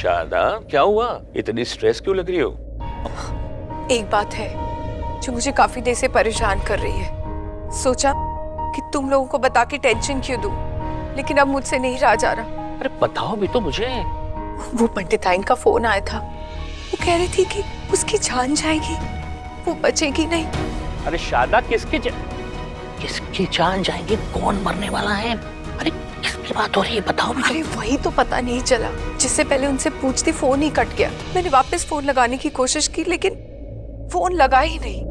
शारदा क्या हुआ? इतनी स्ट्रेस क्यों लग रही हो? एक बात है जो मुझे काफ़ी देर से परेशान कर रही है। सोचा कि तुम लोगों को बता के टेंशन क्यों दूँ लेकिन अब मुझसे नहीं रहा जा रहा। अरे बताओ भी तो मुझे। वो पंडिताइन का फ़ोन आया था। वो कह रही थी कि उसकी जान जाएगी वो बचेगी नहीं। अरे शारदा किसकी ज... किसकी जान जाएगी? कौन मरने वाला है? अरे किसकी बात हो रही है बताओ भी। अरे वही तो पता नहीं चला। जिससे पहले उनसे पूछती फ़ोन ही कट गया। मैंने वापस फ़ोन लगाने की कोशिश की लेकिन फ़ोन लगा ही नहीं।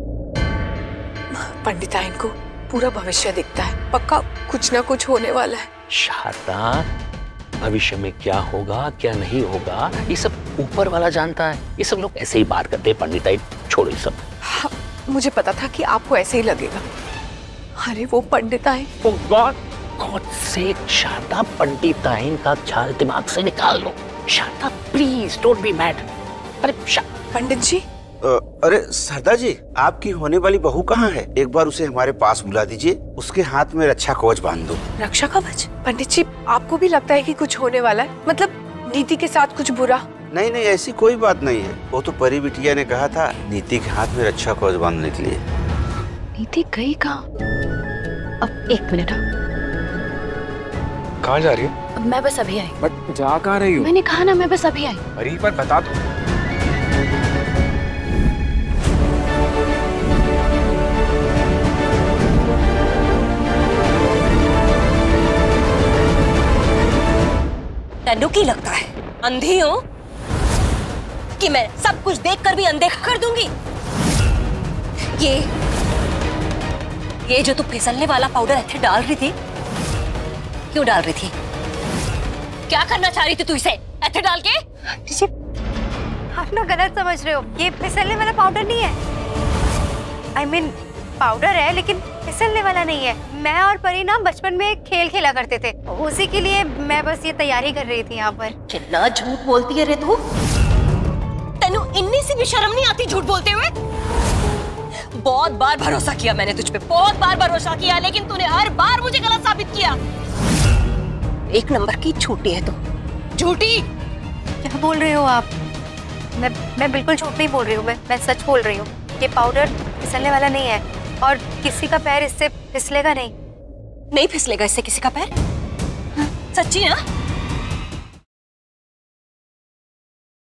पंडिता को पूरा भविष्य दिखता है। पक्का कुछ ना कुछ होने वाला है। शारदा भविष्य में क्या होगा क्या नहीं होगा ये सब ऊपर वाला जानता है। ये सब लोग ऐसे ही बात करते हैं पंडिताई छोड़ो सब। हाँ, मुझे पता था कि आपको ऐसे ही लगेगा। अरे वो पंडिताइन Oh God, God से शारदा पंडिताइन का ख्याल दिमाग से निकाल लो। Sharda please don't be mad अरे पंडित जी। अ, अरे सरदा जी आपकी होने वाली बहू कहाँ है? एक बार उसे हमारे पास बुला दीजिए उसके हाथ में रक्षा कवच बाँध दो। रक्षा कवच? पंडित जी आपको भी लगता है कि कुछ होने वाला है? मतलब नीति के साथ कुछ बुरा? नहीं नहीं ऐसी कोई बात नहीं है। वो तो परी बिटिया ने कहा था नीति के हाथ में रक्षा कवच बांधने के लिए। नीति गई कहाँ? अब एक मिनट हाँ। कहाँ जा रही हो? मैं बस अभी आई। बट जा कहाँ रही हूँ? मैंने कहा ना मैं बस अभी आई। अरे एक बार बता दो की लगता है अंधी हूँ कि मैं सब कुछ देखकर भी अनदेखा कर दूँगी। ये ये जो तू फिसलने वाला पाउडर ऐसे डाल रही थी क्यों डाल रही थी? क्या करना चाह रही थी तू इसे? ऐसे डाल के? आप लोग गलत समझ रहे हो। ये फिसलने वाला पाउडर नहीं है। I I mean mean, powder है लेकिन फिसलने वाला नहीं है। मैं और परी ना बचपन में एक खेल खेला करते थे। उसी के लिए मैं बस ये तैयारी कर रही थी यहाँ पर। कितना झूठ बोलती है रे तू। तेनू इतनी सी भी शर्म नहीं आती झूठ बोलते हुए? बहुत बार भरोसा किया मैंने तुझ पे बहुत बार भरोसा किया लेकिन तूने हर बार मुझे गलत एक नंबर की झूठी है तो झूठी? क्या बोल रहे हो आप? मैं मैं बिल्कुल झूठ नहीं बोल रही हूँ मैं मैं सच बोल रही हूँ। ये पाउडर फिसलने वाला नहीं है और किसी का पैर इससे फिसलेगा नहीं। नहीं फिसलेगा इससे किसी का पैर? सच्ची ना